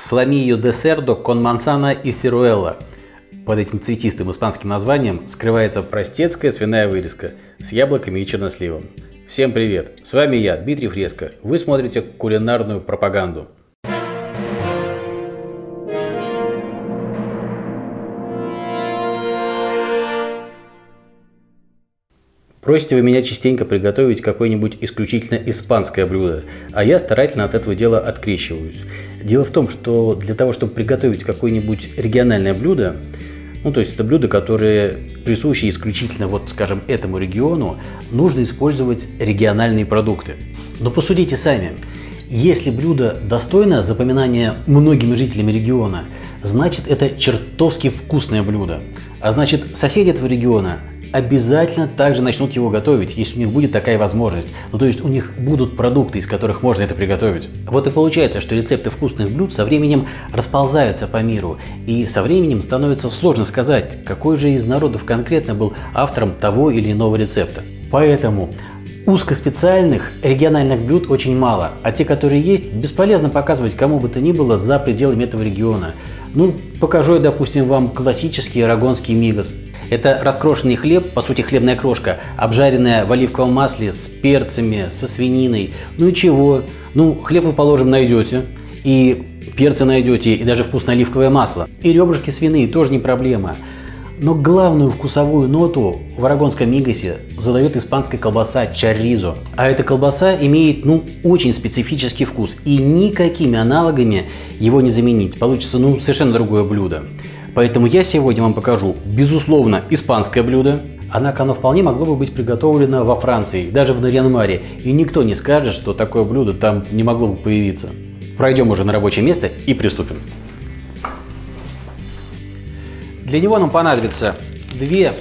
Сламио де сердо кон мансана и сируэлла. Под этим цветистым испанским названием скрывается простецкая свиная вырезка с яблоками и черносливом. Всем привет! С вами я, Дмитрий Фреско. Вы смотрите кулинарную пропаганду. Просите вы меня частенько приготовить какое-нибудь исключительно испанское блюдо, а я старательно от этого дела открещиваюсь. Дело в том, что для того, чтобы приготовить какое-нибудь региональное блюдо, ну то есть это блюдо, которое присуще исключительно, вот скажем, этому региону, нужно использовать региональные продукты. Но посудите сами, если блюдо достойно запоминания многими жителями региона, значит это чертовски вкусное блюдо. А значит соседи этого региона обязательно также начнут его готовить, если у них будет такая возможность. Ну то есть у них будут продукты, из которых можно это приготовить. Вот и получается, что рецепты вкусных блюд со временем расползаются по миру. И со временем становится сложно сказать, какой же из народов конкретно был автором того или иного рецепта. Поэтому Узкоспециальных региональных блюд очень мало, а те, которые есть, бесполезно показывать кому бы то ни было за пределами этого региона. Ну, покажу я, допустим, вам классический арагонский мигас. Это раскрошенный хлеб, по сути хлебная крошка, обжаренная в оливковом масле с перцами, со свининой. Ну и чего? Ну, хлеб вы, положим, найдете, и перцы найдете, и даже вкусное оливковое масло. И ребрышки свиные тоже не проблема. Но главную вкусовую ноту в арагонском мигасе задает испанская колбаса чарризо. А эта колбаса имеет ну, очень специфический вкус, и никакими аналогами его не заменить. Получится ну, совершенно другое блюдо. Поэтому я сегодня вам покажу, безусловно, испанское блюдо. Однако оно вполне могло бы быть приготовлено во Франции, даже в Нарьянмаре. И никто не скажет, что такое блюдо там не могло бы появиться. Пройдем уже на рабочее место и приступим. Для него нам понадобится две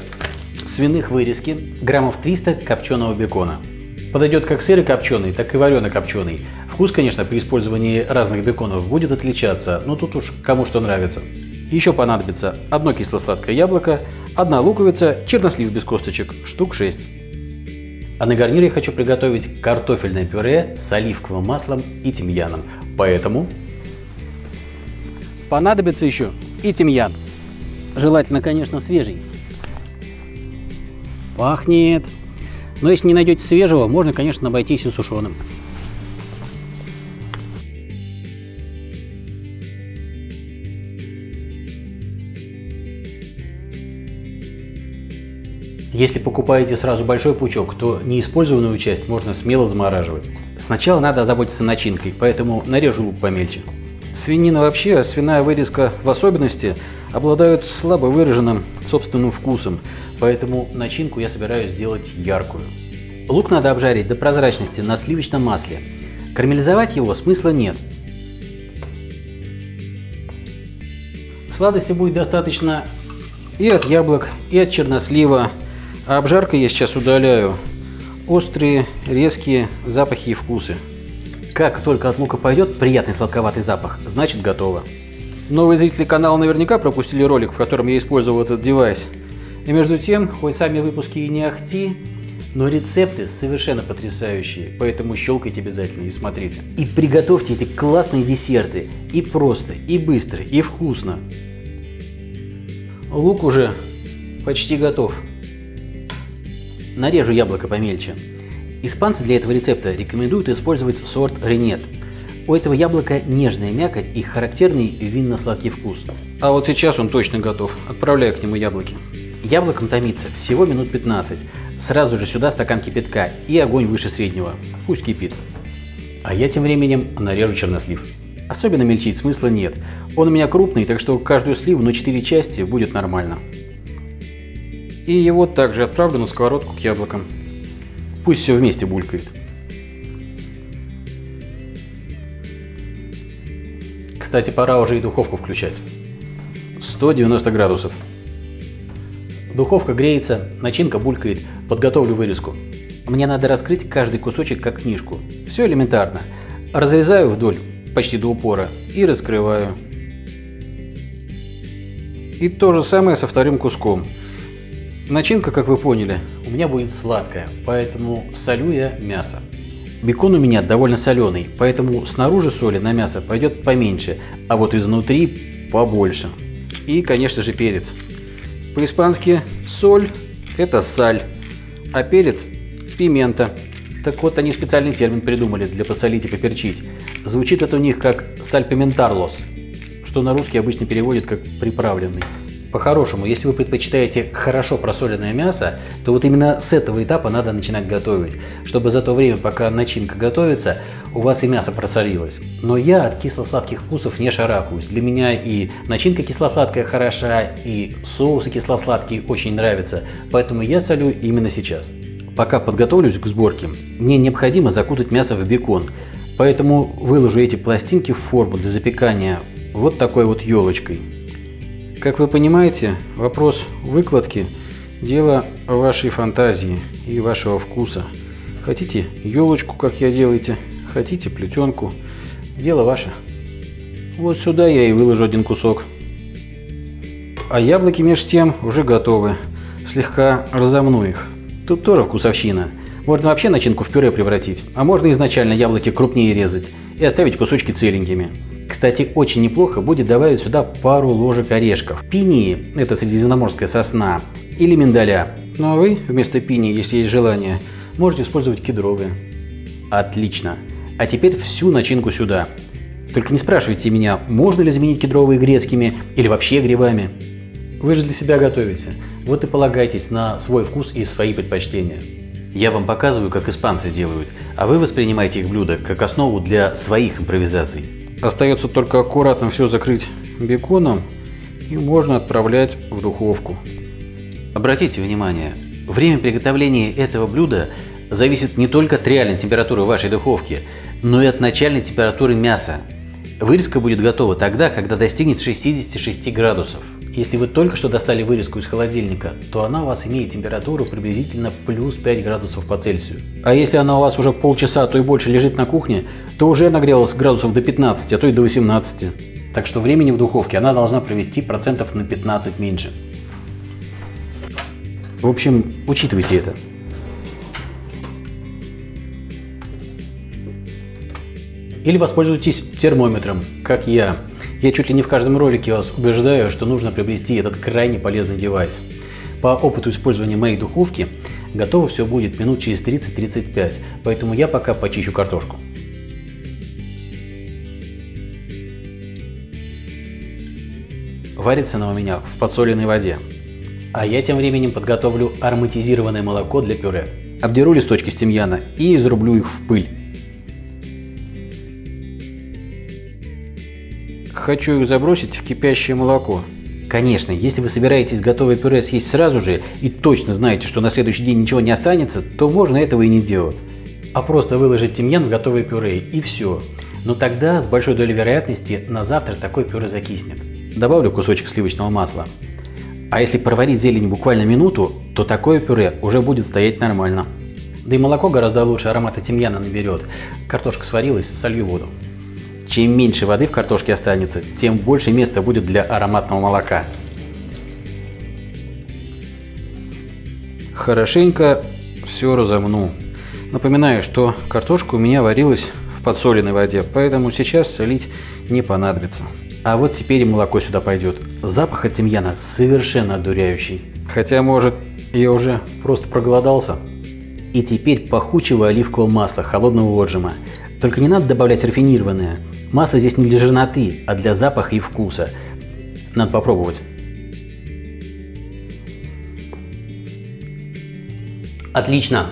свиных вырезки, граммов 300 копченого бекона. Подойдет как сырый копченый, так и вареный копченый. Вкус, конечно, при использовании разных беконов будет отличаться, но тут уж кому что нравится. Еще понадобится одно кисло-сладкое яблоко, одна луковица, чернослив без косточек, штук 6. А на гарнир я хочу приготовить картофельное пюре с оливковым маслом и тимьяном. Поэтому понадобится еще и тимьян. Желательно, конечно, свежий. Пахнет. Но если не найдете свежего, можно, конечно, обойтись и сушеным. Если покупаете сразу большой пучок, то неиспользованную часть можно смело замораживать. Сначала надо озаботиться начинкой, поэтому нарежу лук помельче. Свинина вообще, а свиная вырезка в особенности, обладают слабо выраженным собственным вкусом, поэтому начинку я собираюсь сделать яркую. Лук надо обжарить до прозрачности на сливочном масле. Карамелизовать его смысла нет. Сладости будет достаточно и от яблок, и от чернослива, а обжаркой я сейчас удаляю острые, резкие запахи и вкусы. Как только от лука пойдет приятный сладковатый запах, значит готово. Новые зрители канала наверняка пропустили ролик, в котором я использовал этот девайс. И между тем, хоть сами выпуски и не ахти, но рецепты совершенно потрясающие, поэтому щелкайте обязательно и смотрите. И приготовьте эти классные десерты. И просто, и быстро, и вкусно. Лук уже почти готов. Нарежу яблоко помельче. Испанцы для этого рецепта рекомендуют использовать сорт Ренет. У этого яблока нежная мякоть и характерный винно-сладкий вкус. А вот сейчас он точно готов. Отправляю к нему яблоки. Яблоком томится всего минут 15. Сразу же сюда стакан кипятка и огонь выше среднего. Пусть кипит. А я тем временем нарежу чернослив. Особенно мельчить смысла нет. Он у меня крупный, так что каждую сливу на 4 части будет нормально. И его также отправлю на сковородку к яблокам. Пусть все вместе булькает. Кстати, пора уже и духовку включать. 190 градусов. Духовка греется, начинка булькает, подготовлю вырезку. Мне надо раскрыть каждый кусочек как книжку. Все элементарно. Разрезаю вдоль, почти до упора, и раскрываю. И то же самое со вторым куском. Начинка, как вы поняли, у меня будет сладкая, поэтому солю я мясо. Бекон у меня довольно соленый, поэтому снаружи соли на мясо пойдет поменьше, а вот изнутри побольше. И, конечно же, перец. По-испански соль – это саль, а перец – пимента. Так вот, они специальный термин придумали для посолить и поперчить. Звучит это у них как сальпиментарлос, что на русский обычно переводит как приправленный. По-хорошему, если вы предпочитаете хорошо просоленное мясо, то вот именно с этого этапа надо начинать готовить, чтобы за то время, пока начинка готовится, у вас и мясо просолилось. Но я от кисло-сладких вкусов не шарахаюсь. Для меня и начинка кисло-сладкая хороша, и соусы кисло-сладкие очень нравятся, поэтому я солю именно сейчас. Пока подготовлюсь к сборке, мне необходимо закутать мясо в бекон, поэтому выложу эти пластинки в форму для запекания вот такой вот елочкой. Как вы понимаете, вопрос выкладки – дело вашей фантазии и вашего вкуса. Хотите елочку, как я делаете, хотите плетенку – дело ваше. Вот сюда я и выложу один кусок. А яблоки меж тем уже готовы. Слегка разомну их. Тут тоже вкусовщина. Можно вообще начинку в пюре превратить, а можно изначально яблоки крупнее резать и оставить кусочки целенькими. Кстати, очень неплохо будет добавить сюда пару ложек орешков. Пинии – это средиземноморская сосна, или миндаля. Ну а вы вместо пинии, если есть желание, можете использовать кедровые. Отлично. А теперь всю начинку сюда. Только не спрашивайте меня, можно ли заменить кедровые грецкими или вообще грибами. Вы же для себя готовите. Вот и полагайтесь на свой вкус и свои предпочтения. Я вам показываю, как испанцы делают, а вы воспринимаете их блюдо как основу для своих импровизаций. Остается только аккуратно все закрыть беконом и можно отправлять в духовку. Обратите внимание, время приготовления этого блюда зависит не только от реальной температуры вашей духовки, но и от начальной температуры мяса. Вырезка будет готова тогда, когда достигнет 66 градусов. Если вы только что достали вырезку из холодильника, то она у вас имеет температуру приблизительно плюс 5 градусов по Цельсию. А если она у вас уже полчаса, то и больше лежит на кухне, то уже нагрелась градусов до 15, а то и до 18. Так что времени в духовке она должна провести процентов на 15 меньше. В общем, учитывайте это. Или воспользуйтесь термометром, как я. Я чуть ли не в каждом ролике вас убеждаю, что нужно приобрести этот крайне полезный девайс. По опыту использования моей духовки готово все будет минут через 30-35, поэтому я пока почищу картошку. Варится она у меня в подсоленной воде. А я тем временем подготовлю ароматизированное молоко для пюре. Обдеру листочки с тимьяна и изрублю их в пыль. Хочу их забросить в кипящее молоко. Конечно, если вы собираетесь готовое пюре съесть сразу же и точно знаете, что на следующий день ничего не останется, то можно этого и не делать. А просто выложить тимьян в готовое пюре и все. Но тогда с большой долей вероятности на завтра такое пюре закиснет. Добавлю кусочек сливочного масла. А если проварить зелень буквально минуту, то такое пюре уже будет стоять нормально. Да и молоко гораздо лучше аромата тимьяна наберет. Картошка сварилась, солью воду. Чем меньше воды в картошке останется, тем больше места будет для ароматного молока. Хорошенько все разомну. Напоминаю, что картошка у меня варилась в подсоленной воде, поэтому сейчас солить не понадобится. А вот теперь молоко сюда пойдет. Запах от тимьяна совершенно одуряющий. Хотя, может, я уже просто проголодался. И теперь пахучего оливкового масла холодного отжима. Только не надо добавлять рафинированное. Масло здесь не для жирноты, а для запаха и вкуса. Надо попробовать. Отлично!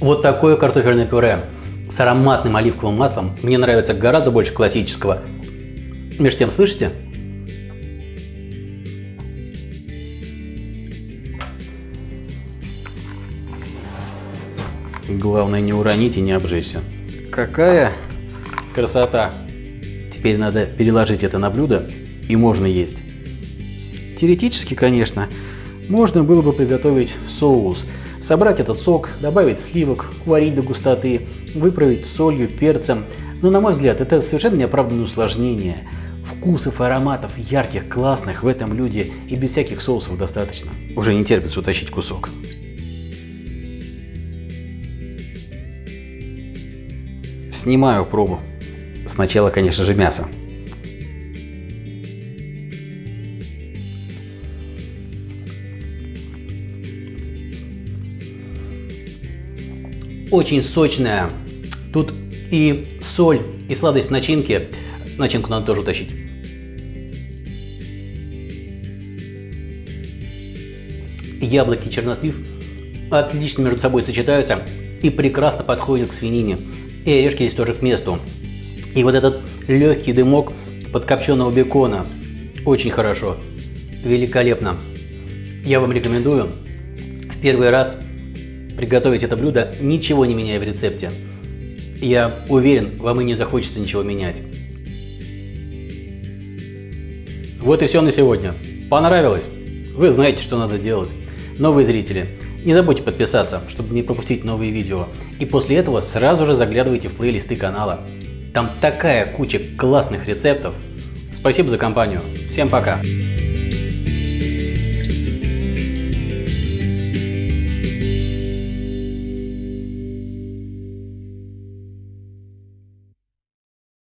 Вот такое картофельное пюре с ароматным оливковым маслом мне нравится гораздо больше классического. Между тем, слышите? Главное не уронить и не обжечься. Какая красота! Теперь надо переложить это на блюдо, и можно есть. Теоретически, конечно, можно было бы приготовить соус, собрать этот сок, добавить сливок, варить до густоты, выправить солью, перцем. Но, на мой взгляд, это совершенно неоправданное усложнение. Вкусов и ароматов ярких, классных в этом блюде и без всяких соусов достаточно. Уже не терпится утащить кусок. Снимаю пробу. Сначала, конечно же, мясо. Очень сочная. Тут и соль, и сладость начинки. Начинку надо тоже утащить. Яблоки и чернослив отлично между собой сочетаются и прекрасно подходят к свинине. И орешки здесь тоже к месту. И вот этот легкий дымок подкопченного бекона. Очень хорошо. Великолепно. Я вам рекомендую в первый раз приготовить это блюдо, ничего не меняя в рецепте. Я уверен, вам и не захочется ничего менять. Вот и все на сегодня. Понравилось? Вы знаете, что надо делать. Новые зрители, не забудьте подписаться, чтобы не пропустить новые видео. И после этого сразу же заглядывайте в плейлисты канала. Там такая куча классных рецептов. Спасибо за компанию. Всем пока.